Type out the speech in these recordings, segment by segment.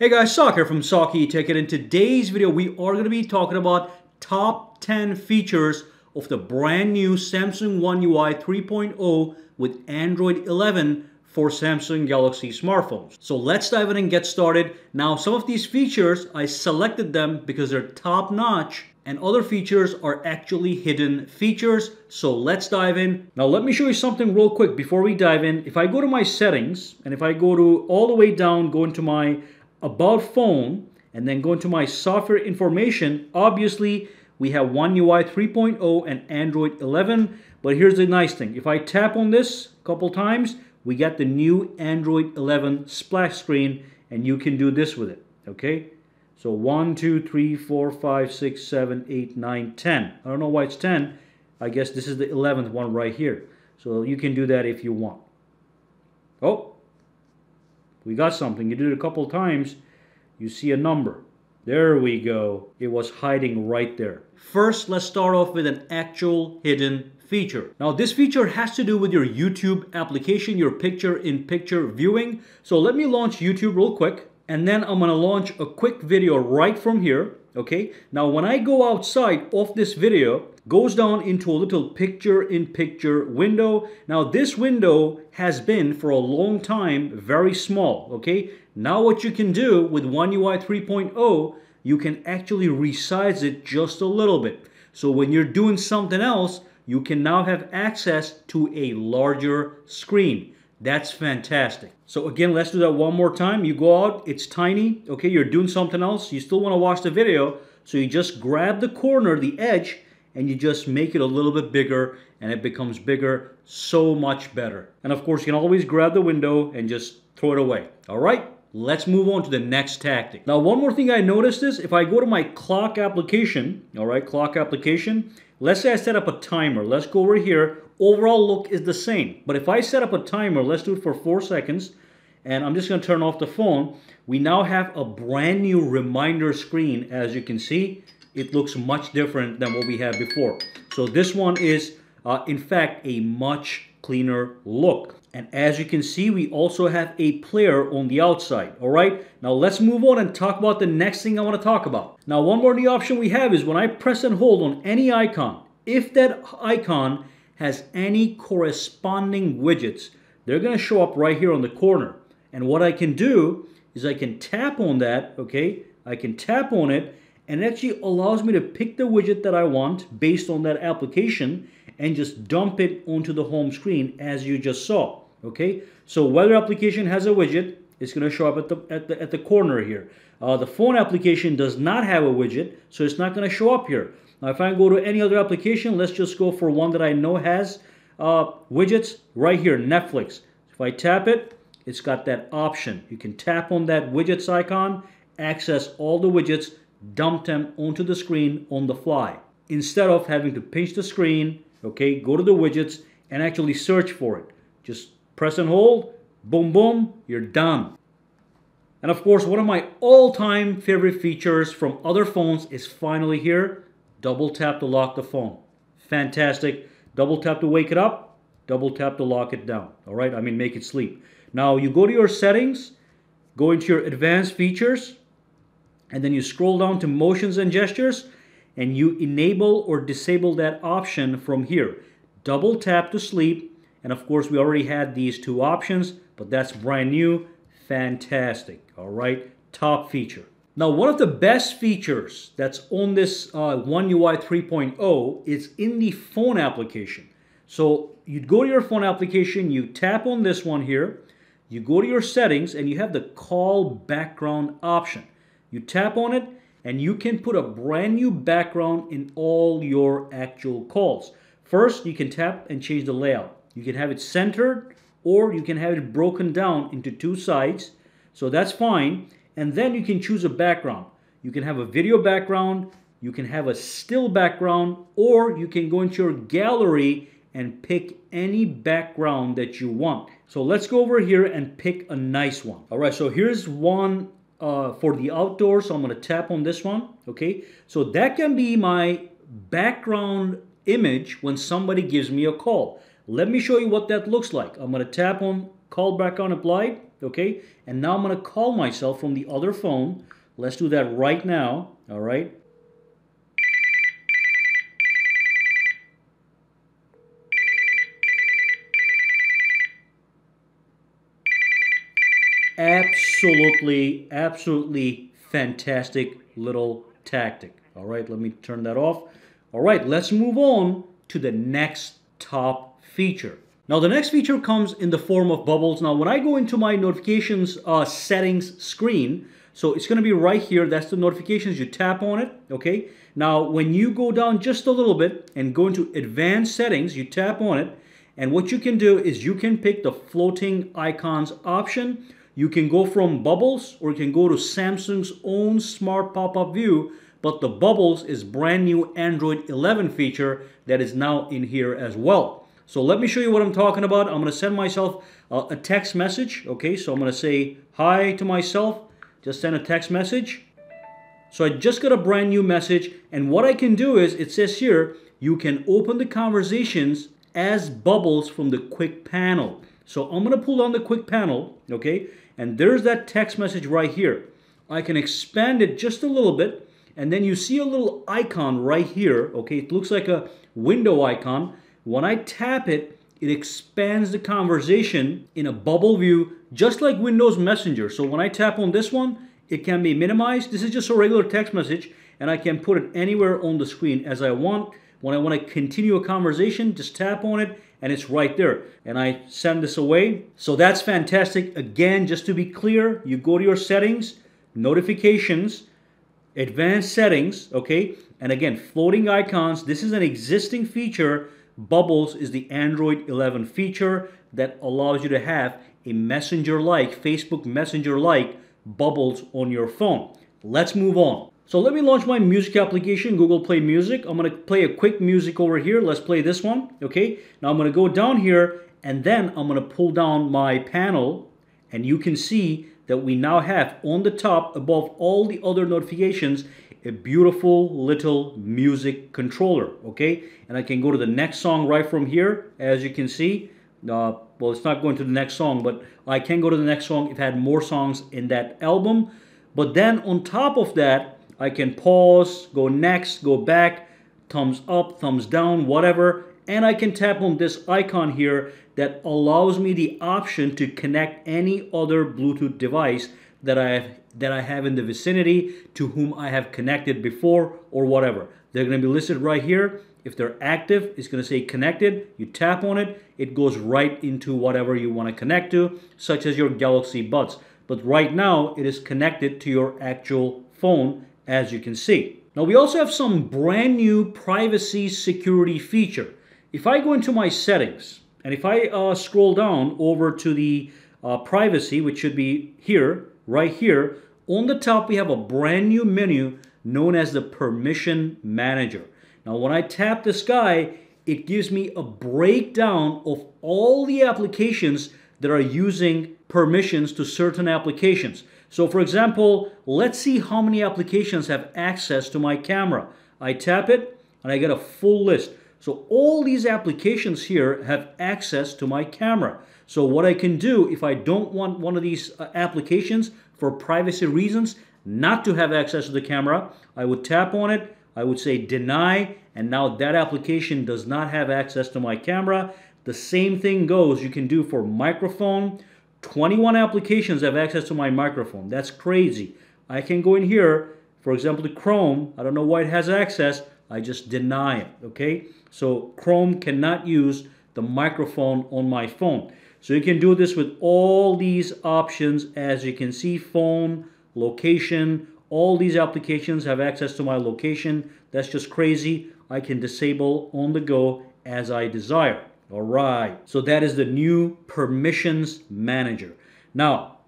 Hey guys, Sak here from Saki Tech and in today's video we are going to be talking about top 10 features of the brand new Samsung One UI 3.0 with Android 11 for Samsung Galaxy smartphones. So let's dive in and get started. Now some of these features I selected them because they're top notch and other features are actually hidden features. So let's dive in. Now let me show you something real quick before we dive in. If I go to my settings and if I go to all the way down, go into my about phone and then go into my software information, obviously we have One UI 3.0 and Android 11. But here's the nice thing. If I tap on this a couple times, we get the new Android 11 splash screen and you can do this with it, okay? So 1, 2, 3, 4, 5, 6, 7, 8, 9, 10. I don't know why it's 10. I guess this is the 11th one right here. So you can do that if you want. Oh, we got something. You did it a couple times, you see a number. There we go. It was hiding right there. First, let's start off with an actual hidden feature. Now this feature has to do with your YouTube application, your picture-in-picture -picture viewing. So let me launch YouTube real quick and then I'm gonna launch a quick video right from here, okay? Now when I go outside of this video, goes down into a little picture-in-picture -picture window. Now this window has been for a long time very small, okay? Now what you can do with One UI 3.0, you can actually resize it just a little bit. So when you're doing something else, you can now have access to a larger screen. That's fantastic. So again, let's do that one more time. You go out, it's tiny, okay, you're doing something else, you still wanna watch the video, so you just grab the corner, the edge, and you just make it a little bit bigger and it becomes bigger so much better. And of course, you can always grab the window and just throw it away. All right, let's move on to the next tactic. Now, one more thing I noticed is if I go to my clock application, all right, clock application, let's say I set up a timer. Let's go over here overall look is the same. But if I set up a timer, let's do it for four seconds, and I'm just gonna turn off the phone, we now have a brand new reminder screen, as you can see. It looks much different than what we had before. So this one is, uh, in fact, a much cleaner look. And as you can see, we also have a player on the outside, all right? Now let's move on and talk about the next thing I wanna talk about. Now one more new option we have is when I press and hold on any icon, if that icon has any corresponding widgets, they're going to show up right here on the corner. And what I can do is I can tap on that, okay? I can tap on it and it actually allows me to pick the widget that I want based on that application and just dump it onto the home screen as you just saw, okay? So weather application has a widget, it's going to show up at the, at the, at the corner here. Uh, the phone application does not have a widget, so it's not going to show up here. Now if I go to any other application, let's just go for one that I know has uh, widgets right here, Netflix. If I tap it, it's got that option. You can tap on that widgets icon, access all the widgets, dump them onto the screen on the fly. Instead of having to pinch the screen, okay, go to the widgets and actually search for it. Just press and hold, boom, boom, you're done. And of course, one of my all-time favorite features from other phones is finally here. Double tap to lock the phone. Fantastic. Double tap to wake it up. Double tap to lock it down. All right, I mean make it sleep. Now you go to your settings, go into your advanced features, and then you scroll down to motions and gestures, and you enable or disable that option from here. Double tap to sleep, and of course we already had these two options, but that's brand new. Fantastic. All right, top feature. Now, one of the best features that's on this uh, One UI 3.0 is in the phone application. So you go to your phone application, you tap on this one here, you go to your settings, and you have the call background option. You tap on it, and you can put a brand new background in all your actual calls. First, you can tap and change the layout. You can have it centered, or you can have it broken down into two sides. So that's fine. And then you can choose a background. You can have a video background, you can have a still background, or you can go into your gallery and pick any background that you want. So let's go over here and pick a nice one. All right, so here's one uh, for the outdoor. So I'm gonna tap on this one, okay? So that can be my background image when somebody gives me a call. Let me show you what that looks like. I'm gonna tap on call background applied. okay? And now I'm gonna call myself from the other phone. Let's do that right now, all right? Absolutely, absolutely fantastic little tactic. All right, let me turn that off. All right, let's move on to the next top feature. Now the next feature comes in the form of bubbles. Now when I go into my notifications uh, settings screen, so it's gonna be right here, that's the notifications, you tap on it, okay? Now when you go down just a little bit and go into advanced settings, you tap on it, and what you can do is you can pick the floating icons option. You can go from bubbles or you can go to Samsung's own smart pop-up view but the bubbles is brand new Android 11 feature that is now in here as well. So let me show you what I'm talking about. I'm to send myself a, a text message. Okay, so I'm to say hi to myself. Just send a text message. So I just got a brand new message. And what I can do is, it says here, you can open the conversations as bubbles from the quick panel. So I'm to pull on the quick panel, okay? And there's that text message right here. I can expand it just a little bit and then you see a little icon right here, okay? It looks like a window icon. When I tap it, it expands the conversation in a bubble view, just like Windows Messenger. So when I tap on this one, it can be minimized. This is just a regular text message, and I can put it anywhere on the screen as I want. When I want to continue a conversation, just tap on it, and it's right there. And I send this away. So that's fantastic. Again, just to be clear, you go to your settings, notifications, advanced settings, okay? And again, floating icons, this is an existing feature. Bubbles is the Android 11 feature that allows you to have a messenger-like, Facebook Messenger-like bubbles on your phone. Let's move on. So let me launch my music application, Google Play Music. I'm gonna play a quick music over here. Let's play this one, okay? Now I'm gonna go down here and then I'm gonna pull down my panel and you can see that we now have on the top above all the other notifications a beautiful little music controller okay and I can go to the next song right from here as you can see uh, well it's not going to the next song but I can go to the next song if I had more songs in that album but then on top of that I can pause go next go back thumbs up thumbs down whatever and I can tap on this icon here that allows me the option to connect any other Bluetooth device that I have that I have in the vicinity to whom I have connected before or whatever. They're going to be listed right here. If they're active, it's going to say connected. You tap on it, it goes right into whatever you want to connect to, such as your Galaxy Buds. But right now, it is connected to your actual phone, as you can see. Now, we also have some brand new privacy security feature. If I go into my settings and if I uh, scroll down over to the uh, privacy, which should be here, right here, on the top we have a brand new menu known as the permission manager. Now when I tap this guy, it gives me a breakdown of all the applications that are using permissions to certain applications. So for example, let's see how many applications have access to my camera. I tap it and I get a full list. So all these applications here have access to my camera. So what I can do if I don't want one of these uh, applications for privacy reasons not to have access to the camera, I would tap on it, I would say deny, and now that application does not have access to my camera. The same thing goes, you can do for microphone. 21 applications have access to my microphone. That's crazy. I can go in here, for example, to Chrome. I don't know why it has access. I just deny it, okay? So Chrome cannot use the microphone on my phone. So you can do this with all these options. As you can see, phone, location, all these applications have access to my location. That's just crazy. I can disable on the go as I desire. All right. So that is the new permissions manager. Now,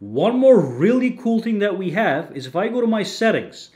one more really cool thing that we have is if I go to my settings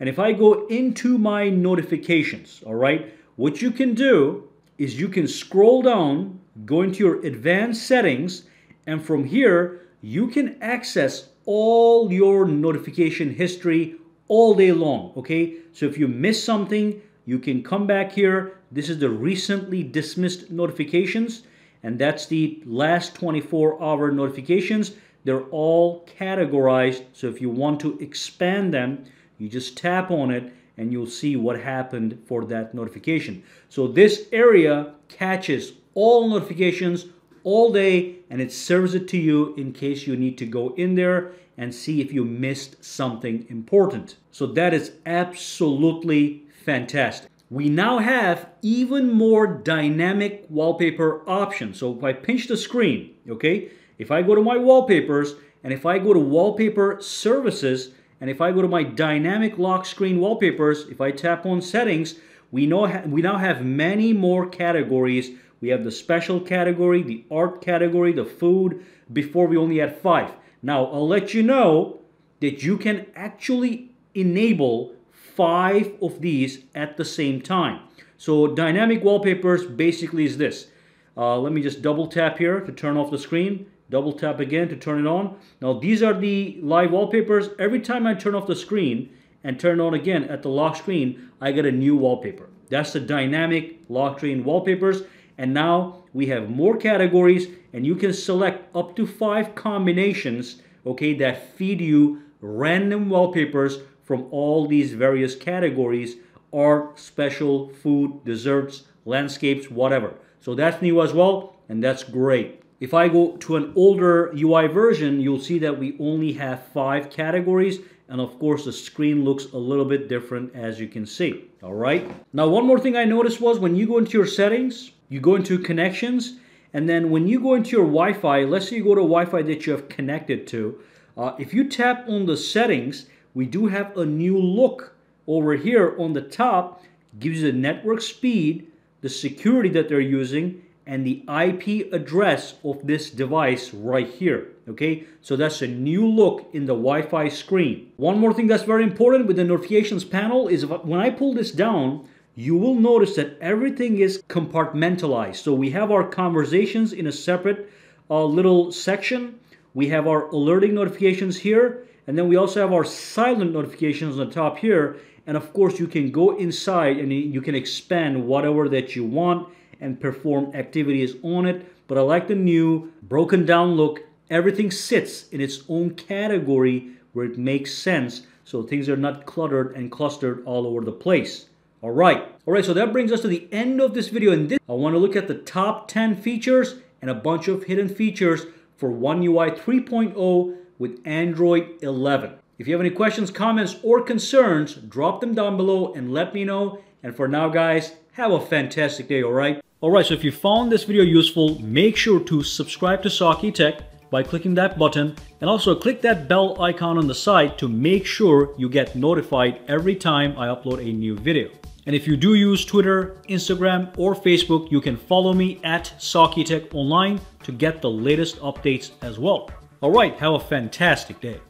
and if I go into my notifications, all right, what you can do is you can scroll down, go into your advanced settings, and from here, you can access all your notification history all day long, okay? So if you miss something, you can come back here. This is the recently dismissed notifications. and that's the last 24 hour notifications. They're all categorized. So if you want to expand them, you just tap on it and you'll see what happened for that notification. So this area catches all notifications all day and it serves it to you in case you need to go in there and see if you missed something important. So that is absolutely fantastic. We now have even more dynamic wallpaper options. So if I pinch the screen, okay, if I go to my wallpapers and if I go to wallpaper services and if I go to my dynamic lock screen wallpapers, if I tap on settings, we know we now have many more categories. We have the special category, the art category, the food. Before we only had five. Now I'll let you know that you can actually enable five of these at the same time. So dynamic wallpapers basically is this. Uh, let me just double tap here to turn off the screen. Double tap again to turn it on. Now these are the live wallpapers. Every time I turn off the screen and turn on again at the lock screen, I get a new wallpaper. That's the dynamic lock screen wallpapers. And now we have more categories and you can select up to five combinations, okay, that feed you random wallpapers from all these various categories art, special, food, desserts, landscapes, whatever. So that's new as well, and that's great. If I go to an older UI version, you'll see that we only have five categories, and of course the screen looks a little bit different as you can see, all right? Now, one more thing I noticed was when you go into your settings, you go into connections, and then when you go into your Wi-Fi, let's say you go to Wi-Fi that you have connected to, uh, if you tap on the settings, we do have a new look over here on the top. Gives you the network speed the security that they're using and the IP address of this device right here okay? So that's a new look in the Wi-Fi screen. One more thing that's very important with the notifications panel is when I pull this down you will notice that everything is compartmentalized. So we have our conversations in a separate uh, little section. We have our alerting notifications here and then we also have our silent notifications on the top here. And of course, you can go inside and you can expand whatever that you want and perform activities on it. But I like the new broken down look. Everything sits in its own category where it makes sense. So things are not cluttered and clustered all over the place. All right. All right, so that brings us to the end of this video. And this, I want to look at the top 10 features and a bunch of hidden features for One UI 3.0 with Android 11. If you have any questions, comments, or concerns, drop them down below and let me know. And for now, guys, have a fantastic day, all right? All right, so if you found this video useful, make sure to subscribe to Saki Tech by clicking that button and also click that bell icon on the side to make sure you get notified every time I upload a new video. And if you do use Twitter, Instagram, or Facebook, you can follow me at Saki Tech Online to get the latest updates as well. All right, have a fantastic day.